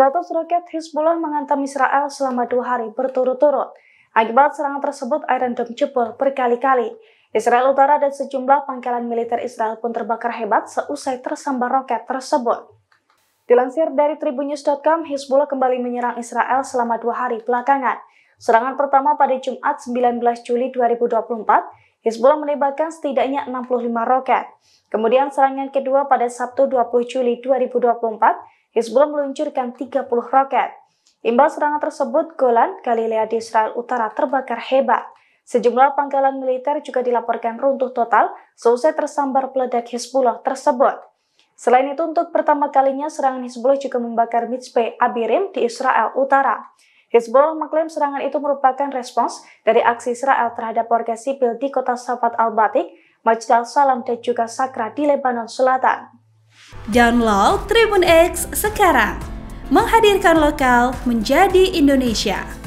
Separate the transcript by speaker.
Speaker 1: 100 roket Hizbullah menghantam Israel selama dua hari berturut-turut. Akibat serangan tersebut, Iron Dome jebol berkali-kali. Israel Utara dan sejumlah pangkalan militer Israel pun terbakar hebat seusai tersambar roket tersebut. Dilansir dari tribunnews.com, Hizbullah kembali menyerang Israel selama dua hari belakangan. Serangan pertama pada Jumat 19 Juli 2024, Hizbullah menembakkan setidaknya 65 roket. Kemudian serangan kedua pada Sabtu 20 Juli 2024, Hizbullah meluncurkan 30 roket. Imbas serangan tersebut, Golan, Galilea di Israel Utara terbakar hebat. Sejumlah pangkalan militer juga dilaporkan runtuh total seusai tersambar peledak Hezbollah tersebut. Selain itu, untuk pertama kalinya serangan Hezbollah juga membakar Mitzpe Abirim di Israel Utara. Hezbollah mengklaim serangan itu merupakan respons dari aksi Israel terhadap warga sipil di kota Safat al-Batik, Masjid al-Salam dan juga Sakra di Lebanon Selatan.
Speaker 2: Download Tribun X sekarang menghadirkan lokal menjadi Indonesia.